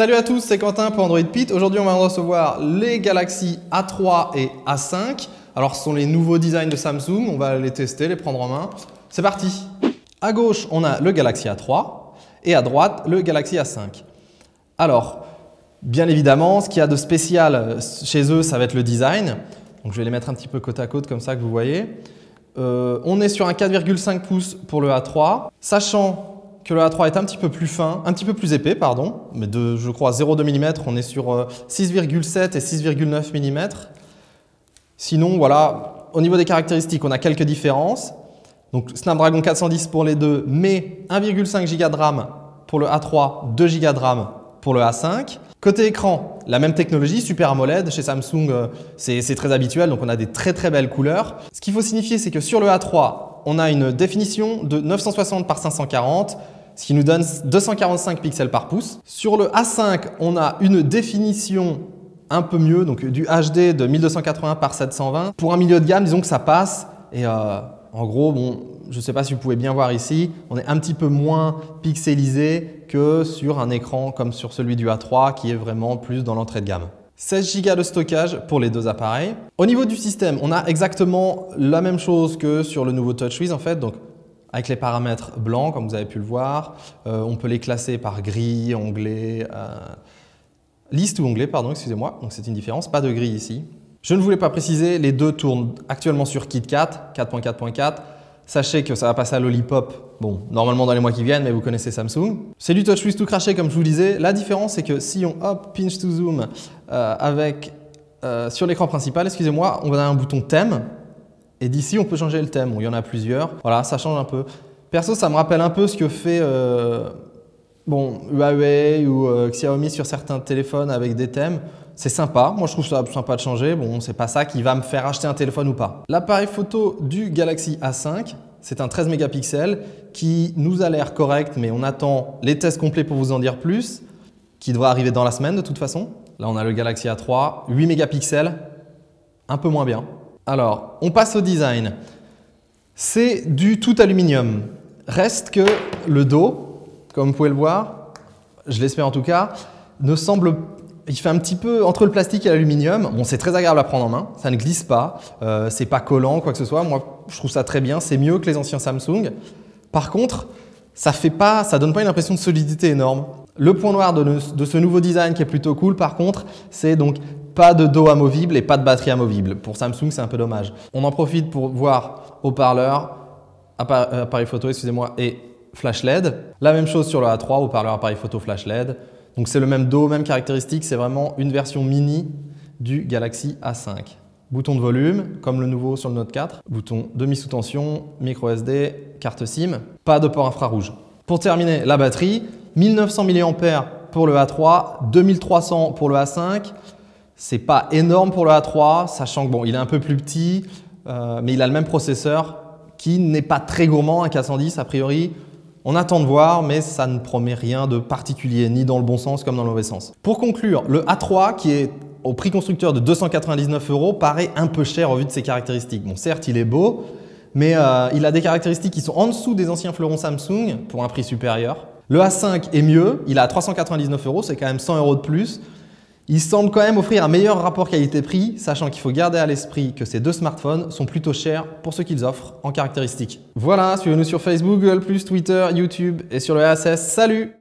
Salut à tous, c'est Quentin pour Android Pit. Aujourd'hui, on va recevoir les Galaxy A3 et A5. Alors, ce sont les nouveaux designs de Samsung. On va les tester, les prendre en main. C'est parti À gauche, on a le Galaxy A3 et à droite, le Galaxy A5. Alors, bien évidemment, ce qu'il y a de spécial chez eux, ça va être le design. Donc, je vais les mettre un petit peu côte à côte comme ça que vous voyez. Euh, on est sur un 4,5 pouces pour le A3, sachant que le A3 est un petit peu plus fin, un petit peu plus épais, pardon, mais de, je crois, 0,2 mm, on est sur 6,7 euh, et 6,9 mm. Sinon, voilà, au niveau des caractéristiques, on a quelques différences. Donc Snapdragon 410 pour les deux, mais 1,5 Go de RAM pour le A3, 2 Go de RAM pour le A5. Côté écran, la même technologie, Super AMOLED. Chez Samsung, euh, c'est très habituel, donc on a des très très belles couleurs. Ce qu'il faut signifier, c'est que sur le A3, on a une définition de 960 par 540, ce qui nous donne 245 pixels par pouce. Sur le A5, on a une définition un peu mieux, donc du HD de 1280 par 720. Pour un milieu de gamme, disons que ça passe. Et euh, en gros, je ne sais pas si vous pouvez bien voir ici, on est un petit peu moins pixelisé que sur un écran comme sur celui du A3 qui est vraiment plus dans l'entrée de gamme. 16 Go de stockage pour les deux appareils. Au niveau du système, on a exactement la même chose que sur le nouveau TouchWiz en fait. Donc, avec les paramètres blancs, comme vous avez pu le voir. Euh, on peut les classer par gris, onglet, euh, liste ou onglet, pardon, excusez-moi. Donc c'est une différence, pas de gris ici. Je ne voulais pas préciser, les deux tournent actuellement sur KitKat 4.4.4. Sachez que ça va passer à Lollipop, bon, normalement dans les mois qui viennent, mais vous connaissez Samsung. C'est du TouchWiz tout craché comme je vous disais. La différence, c'est que si on hop, pinch to zoom euh, avec, euh, sur l'écran principal, excusez-moi, on a un bouton thème. Et d'ici, on peut changer le thème. il y en a plusieurs. Voilà, ça change un peu. Perso, ça me rappelle un peu ce que fait euh, bon, Huawei ou Xiaomi sur certains téléphones avec des thèmes. C'est sympa, moi je trouve ça sympa de changer. Bon, c'est pas ça qui va me faire acheter un téléphone ou pas. L'appareil photo du Galaxy A5, c'est un 13 mégapixels qui nous a l'air correct, mais on attend les tests complets pour vous en dire plus, qui devrait arriver dans la semaine de toute façon. Là, on a le Galaxy A3, 8 mégapixels, un peu moins bien. Alors, on passe au design. C'est du tout aluminium. Reste que le dos, comme vous pouvez le voir, je l'espère en tout cas, ne semble il fait un petit peu entre le plastique et l'aluminium. Bon, c'est très agréable à prendre en main, ça ne glisse pas, euh, c'est pas collant, quoi que ce soit. Moi, je trouve ça très bien, c'est mieux que les anciens Samsung. Par contre, ça fait pas, ça donne pas une impression de solidité énorme. Le point noir de, ce nouveau design qui est plutôt cool, par contre, c'est donc pas de dos amovible et pas de batterie amovible. Pour Samsung, c'est un peu dommage. On en profite pour voir haut-parleur, appareil photo, excusez-moi, et flash LED. La même chose sur le A3, haut-parleur, appareil photo, flash LED. Donc c'est le même dos, même caractéristique, c'est vraiment une version mini du Galaxy A5. Bouton de volume, comme le nouveau sur le Note 4. Bouton demi-sous-tension, micro SD, carte SIM. Pas de port infrarouge. Pour terminer, la batterie, 1900 mAh pour le A3, 2300 pour le A5. C'est pas énorme pour le A3, sachant que bon, il est un peu plus petit, euh, mais il a le même processeur qui n'est pas très gourmand, un K110 a priori. On attend de voir, mais ça ne promet rien de particulier, ni dans le bon sens comme dans le mauvais sens. Pour conclure, le A3, qui est au prix constructeur de 299 euros, paraît un peu cher au vu de ses caractéristiques. Bon, certes, il est beau, mais euh, il a des caractéristiques qui sont en dessous des anciens fleurons Samsung pour un prix supérieur. Le A5 est mieux, il a 399 euros, c'est quand même 100 euros de plus. Il semble quand même offrir un meilleur rapport qualité-prix, sachant qu'il faut garder à l'esprit que ces deux smartphones sont plutôt chers pour ce qu'ils offrent en caractéristiques. Voilà, suivez-nous sur Facebook, Google+, Twitter, YouTube et sur le ASS. Salut